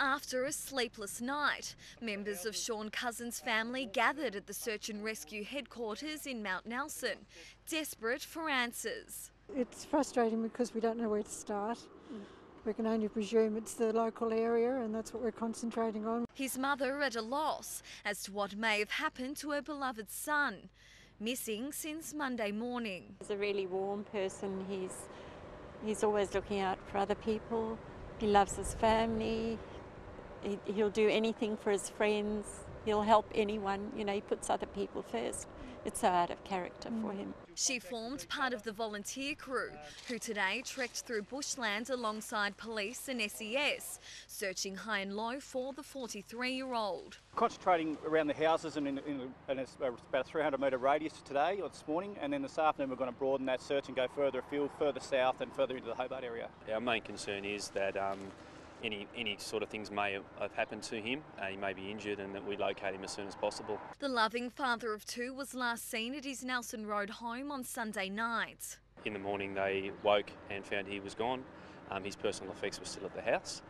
After a sleepless night, members of Sean Cousins' family gathered at the search and rescue headquarters in Mount Nelson, desperate for answers. It's frustrating because we don't know where to start. We can only presume it's the local area, and that's what we're concentrating on. His mother at a loss as to what may have happened to her beloved son, missing since Monday morning. He's a really warm person. He's he's always looking out for other people. He loves his family. He, he'll do anything for his friends. He'll help anyone. You know, he puts other people first. It's so out of character for him. She formed part of the volunteer crew who today trekked through bushland alongside police and SES, searching high and low for the 43 year old. Concentrating around the houses and in, in, in about a 300 metre radius today or this morning, and then this afternoon we're going to broaden that search and go further afield, further south, and further into the Hobart area. Our main concern is that um, any any sort of things may have happened to him. Uh, he may be injured, and that we locate him as soon as possible. The loving father of two was last seen at his Nelson Road home on Sunday night. In the morning, they woke and found he was gone. Um, his personal effects were still at the house.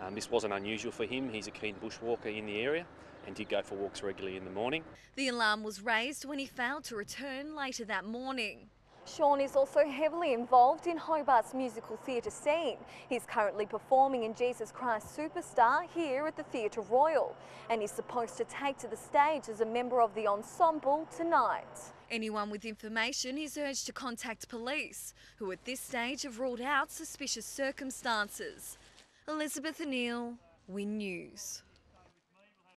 Um, this wasn't unusual for him. He's a keen bushwalker in the area and did go for walks regularly in the morning. The alarm was raised when he failed to return later that morning. Sean is also heavily involved in Hobart's musical theatre scene. He's currently performing in Jesus Christ Superstar here at the Theatre Royal and is supposed to take to the stage as a member of the ensemble tonight. Anyone with information is urged to contact police, who at this stage have ruled out suspicious circumstances. Elizabeth Anile, Win News.